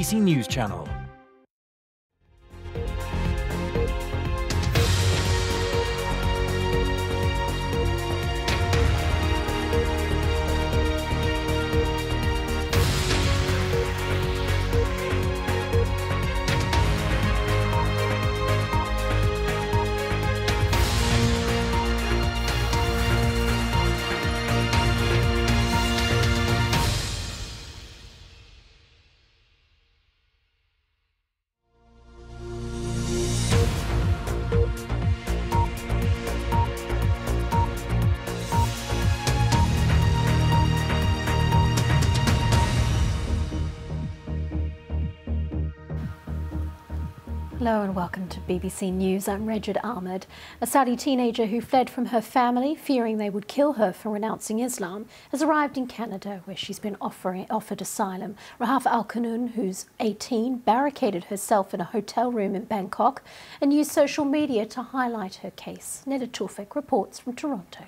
BBC News Channel. Hello and welcome to BBC News. I'm Reged Ahmad. A Saudi teenager who fled from her family, fearing they would kill her for renouncing Islam, has arrived in Canada where she's been offering, offered asylum. Rahaf Al Qunun, who's 18, barricaded herself in a hotel room in Bangkok and used social media to highlight her case. Nada Tawfik reports from Toronto.